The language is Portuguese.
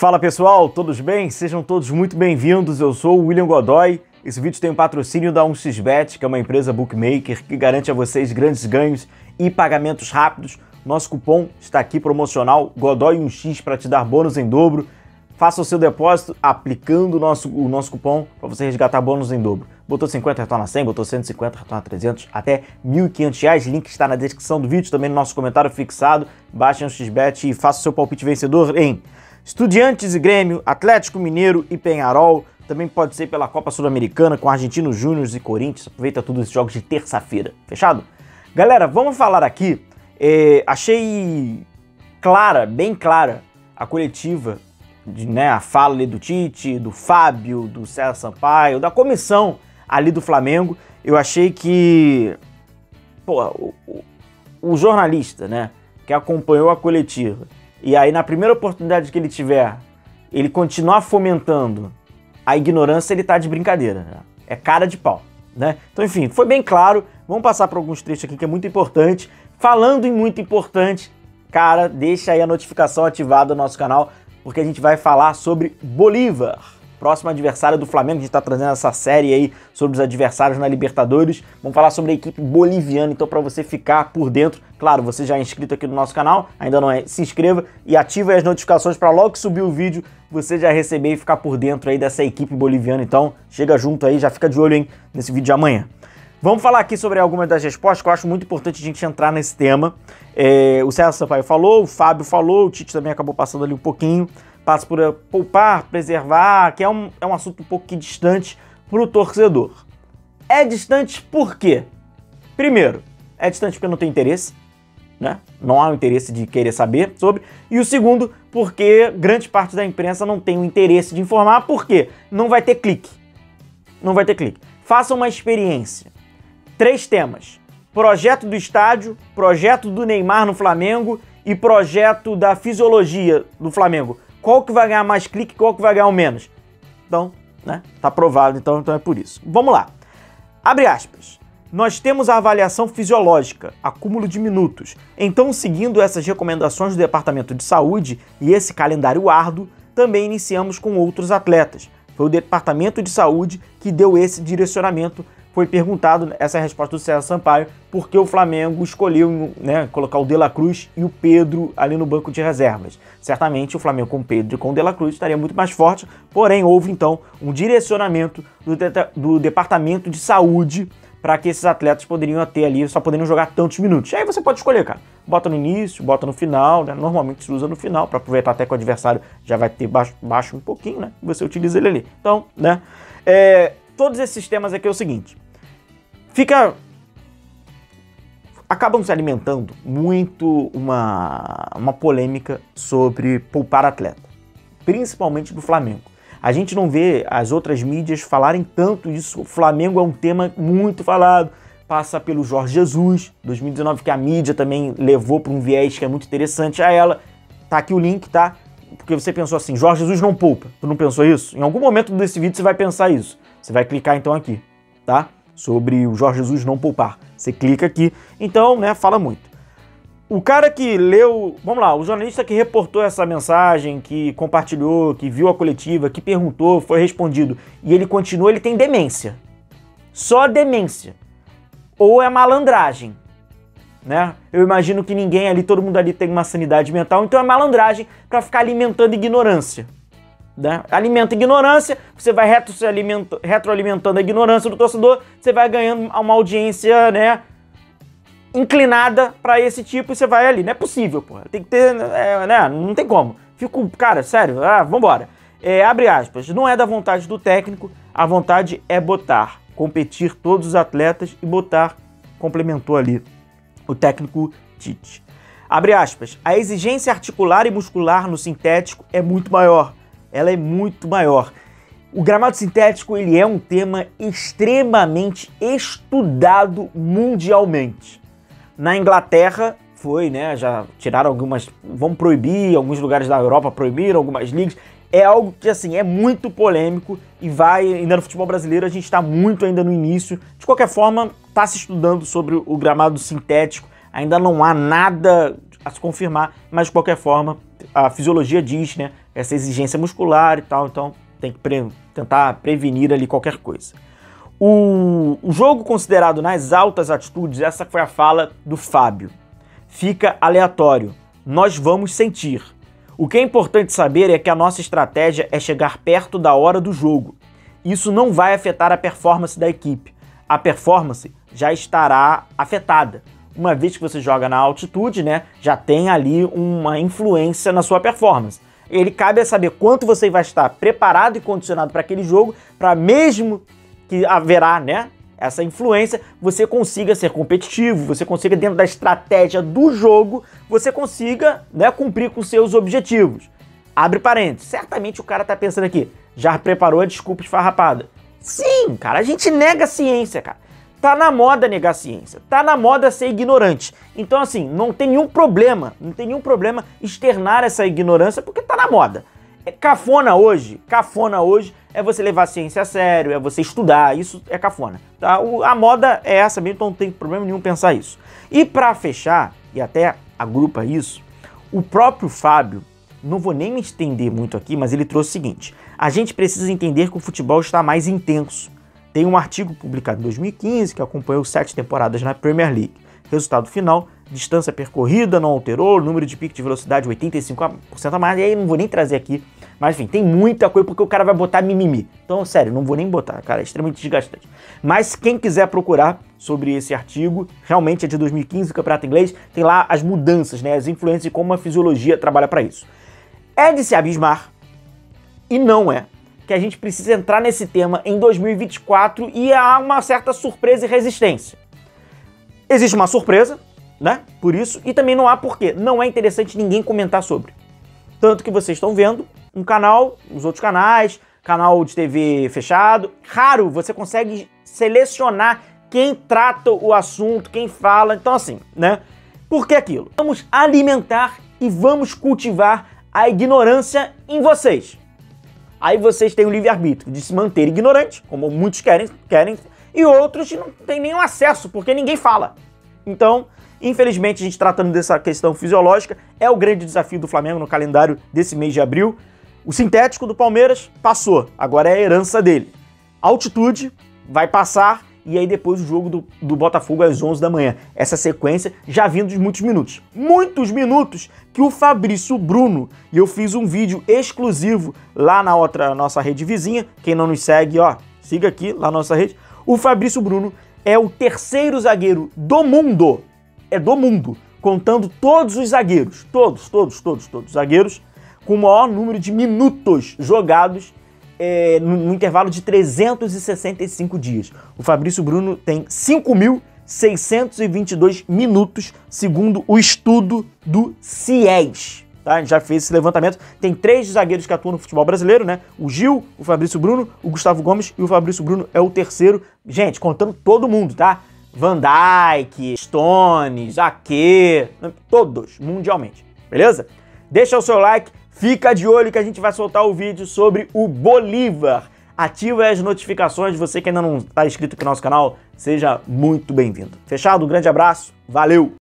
Fala pessoal, todos bem? Sejam todos muito bem-vindos. Eu sou o William Godoy. Esse vídeo tem o um patrocínio da 1xBet, que é uma empresa bookmaker que garante a vocês grandes ganhos e pagamentos rápidos. Nosso cupom está aqui promocional Godoy1x para te dar bônus em dobro. Faça o seu depósito aplicando o nosso, o nosso cupom para você resgatar bônus em dobro. Botou 50, retorna 100, botou 150, retorna 300, até 1.500 reais. Link está na descrição do vídeo, também no nosso comentário fixado. Baixem o XBET e faça o seu palpite vencedor em Estudiantes e Grêmio, Atlético Mineiro e Penharol. Também pode ser pela Copa Sul-Americana com Argentinos Júnior e Corinthians. Aproveita todos esses jogos de terça-feira. Fechado? Galera, vamos falar aqui. É, achei clara, bem clara, a coletiva, de, né, a fala ali do Tite, do Fábio, do César Sampaio, da comissão ali do Flamengo. Eu achei que pô, o, o, o jornalista, né, que acompanhou a coletiva, e aí na primeira oportunidade que ele tiver, ele continuar fomentando a ignorância, ele tá de brincadeira. Né? É cara de pau, né? Então, enfim, foi bem claro. Vamos passar por alguns trechos aqui que é muito importante. Falando em muito importante, cara, deixa aí a notificação ativada no nosso canal, porque a gente vai falar sobre Bolívar próximo adversário do Flamengo. A gente está trazendo essa série aí sobre os adversários na Libertadores. Vamos falar sobre a equipe boliviana, então para você ficar por dentro. Claro, você já é inscrito aqui no nosso canal, ainda não é, se inscreva e ative as notificações para logo que subir o vídeo você já receber e ficar por dentro aí dessa equipe boliviana. Então, chega junto aí, já fica de olho hein, nesse vídeo de amanhã. Vamos falar aqui sobre algumas das respostas que eu acho muito importante a gente entrar nesse tema. É, o César Sampaio falou, o Fábio falou, o Tite também acabou passando ali um pouquinho passa por eh, poupar, preservar, que é um, é um assunto um pouco distante para o torcedor. É distante por quê? Primeiro, é distante porque não tem interesse, né? Não há o interesse de querer saber sobre. E o segundo, porque grande parte da imprensa não tem o interesse de informar, porque não vai ter clique. Não vai ter clique. Faça uma experiência. Três temas: projeto do estádio, projeto do Neymar no Flamengo e projeto da fisiologia do Flamengo qual que vai ganhar mais clique, qual que vai ganhar menos. Então, né, tá provado, então, então é por isso. Vamos lá. Abre aspas. Nós temos a avaliação fisiológica, acúmulo de minutos. Então, seguindo essas recomendações do Departamento de Saúde e esse calendário árduo, também iniciamos com outros atletas. Foi o Departamento de Saúde que deu esse direcionamento foi perguntado essa resposta do César Sampaio, porque o Flamengo escolheu né, colocar o De La Cruz e o Pedro ali no banco de reservas. Certamente o Flamengo com o Pedro e com o De La Cruz estaria muito mais forte, porém houve então um direcionamento do, de do Departamento de Saúde para que esses atletas poderiam ter ali, só poderiam jogar tantos minutos. Aí você pode escolher, cara. Bota no início, bota no final, né? Normalmente se usa no final, para aproveitar até que o adversário já vai ter baixo, baixo um pouquinho, né? Você utiliza ele ali. Então, né? É, todos esses sistemas aqui é o seguinte: fica. acabam se alimentando muito uma, uma polêmica sobre poupar atleta, principalmente do Flamengo. A gente não vê as outras mídias falarem tanto isso. O Flamengo é um tema muito falado. Passa pelo Jorge Jesus, 2019, que a mídia também levou para um viés que é muito interessante a ela. Tá aqui o link, tá? Porque você pensou assim, Jorge Jesus não poupa. Tu não pensou isso? Em algum momento desse vídeo você vai pensar isso. Você vai clicar então aqui, tá? Sobre o Jorge Jesus não poupar. Você clica aqui, então, né, fala muito. O cara que leu, vamos lá, o jornalista que reportou essa mensagem, que compartilhou, que viu a coletiva, que perguntou, foi respondido, e ele continua, ele tem demência. Só demência. Ou é malandragem, né? Eu imagino que ninguém ali, todo mundo ali tem uma sanidade mental, então é malandragem para ficar alimentando ignorância né? alimenta ignorância, você vai retro retroalimentando a ignorância do torcedor, você vai ganhando uma audiência, né? Inclinada para esse tipo e você vai ali. Não é possível, pô. Tem que ter, é, né? Não tem como. Fico, cara, sério, ah, vambora. É, abre aspas. Não é da vontade do técnico, a vontade é botar, competir todos os atletas e botar, complementou ali o técnico Tite. Abre aspas. A exigência articular e muscular no sintético é muito maior ela é muito maior. O gramado sintético ele é um tema extremamente estudado mundialmente. Na Inglaterra foi, né? Já tiraram algumas, vão proibir, alguns lugares da Europa proibiram algumas ligas. É algo que assim é muito polêmico e vai ainda no futebol brasileiro a gente está muito ainda no início. De qualquer forma, está se estudando sobre o gramado sintético. Ainda não há nada a se confirmar, mas de qualquer forma, a fisiologia diz, né, essa exigência muscular e tal, então tem que pre tentar prevenir ali qualquer coisa. O, o jogo considerado nas altas atitudes, essa foi a fala do Fábio. Fica aleatório. Nós vamos sentir. O que é importante saber é que a nossa estratégia é chegar perto da hora do jogo. Isso não vai afetar a performance da equipe. A performance já estará afetada. Uma vez que você joga na altitude, né, já tem ali uma influência na sua performance. Ele cabe a saber quanto você vai estar preparado e condicionado para aquele jogo, para mesmo que haverá, né? Essa influência, você consiga ser competitivo, você consiga, dentro da estratégia do jogo, você consiga né, cumprir com seus objetivos. Abre parênteses. Certamente o cara tá pensando aqui, já preparou a desculpa esfarrapada. Sim, cara, a gente nega a ciência, cara. Tá na moda negar ciência, tá na moda ser ignorante. Então, assim, não tem nenhum problema, não tem nenhum problema externar essa ignorância porque tá na moda. É cafona hoje, cafona hoje é você levar a ciência a sério, é você estudar, isso é cafona. Tá? O, a moda é essa mesmo, então não tem problema nenhum pensar isso. E para fechar, e até agrupa isso, o próprio Fábio, não vou nem me estender muito aqui, mas ele trouxe o seguinte: a gente precisa entender que o futebol está mais intenso. Tem um artigo publicado em 2015 que acompanhou sete temporadas na Premier League. Resultado final: distância percorrida não alterou, número de pico de velocidade 85% a mais. E aí não vou nem trazer aqui mas enfim, tem muita coisa porque o cara vai botar mimimi. Então, sério, não vou nem botar, cara, é extremamente desgastante. Mas quem quiser procurar sobre esse artigo, realmente é de 2015, o Campeonato Inglês, tem lá as mudanças, né, as influências e como a fisiologia trabalha para isso. É de se abismar, e não é, que a gente precisa entrar nesse tema em 2024 e há uma certa surpresa e resistência. Existe uma surpresa, né? Por isso, e também não há porquê. Não é interessante ninguém comentar sobre. Tanto que vocês estão vendo um canal, os outros canais, canal de TV fechado. Raro você consegue selecionar quem trata o assunto, quem fala. Então, assim, né? Por que aquilo? Vamos alimentar e vamos cultivar a ignorância em vocês. Aí vocês têm o livre-arbítrio de se manter ignorante, como muitos querem, querem, e outros não têm nenhum acesso, porque ninguém fala. Então, infelizmente, a gente tratando dessa questão fisiológica, é o grande desafio do Flamengo no calendário desse mês de abril. O sintético do Palmeiras passou, agora é a herança dele. Altitude vai passar e aí depois o jogo do, do Botafogo às 11 da manhã. Essa sequência já vindo de muitos minutos. Muitos minutos que o Fabrício Bruno, e eu fiz um vídeo exclusivo lá na outra nossa rede vizinha, quem não nos segue, ó, siga aqui lá na nossa rede. O Fabrício Bruno é o terceiro zagueiro do mundo, é do mundo, contando todos os zagueiros, todos, todos, todos, todos zagueiros com o maior número de minutos jogados é, no, no, intervalo de 365 dias. O Fabrício Bruno tem 5.622 minutos, segundo o estudo do CIES. Tá? Já fez esse levantamento. Tem três zagueiros que atuam no futebol brasileiro, né? O Gil, o Fabrício Bruno, o Gustavo Gomes e o Fabrício Bruno é o terceiro. Gente, contando todo mundo, tá? Van Dijk, Stones, Ake, todos, mundialmente. Beleza? Deixa o seu like, Fica de olho que a gente vai soltar o vídeo sobre o Bolívar. Ativa as notificações, você que ainda não está inscrito aqui no nosso canal, seja muito bem-vindo. Fechado? Um grande abraço, valeu!